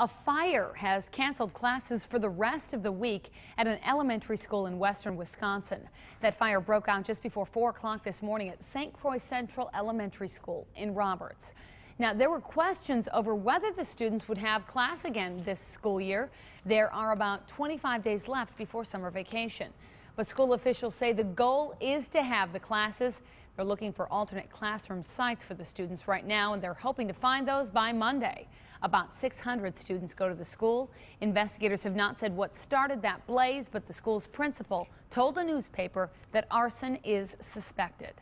A fire has canceled classes for the rest of the week at an elementary school in western Wisconsin. That fire broke out just before 4 o'clock this morning at St. Croix Central Elementary School in Roberts. Now, there were questions over whether the students would have class again this school year. There are about 25 days left before summer vacation. But school officials say the goal is to have the classes. They're looking for alternate classroom sites for the students right now, and they're hoping to find those by Monday. About 600 students go to the school. Investigators have not said what started that blaze, but the school's principal told a newspaper that arson is suspected.